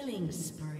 Killing spree.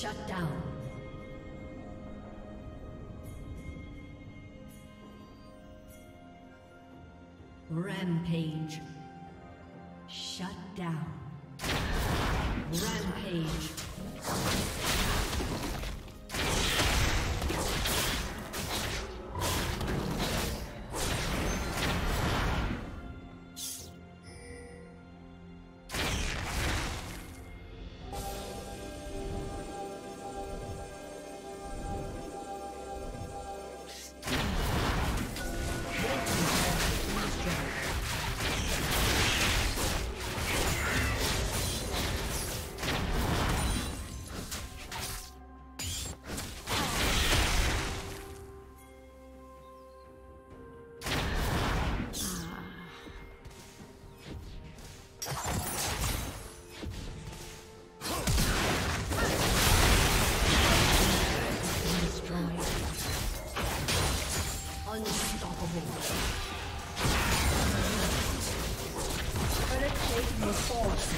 Shut down. Rampage. Shut down. Rampage. False.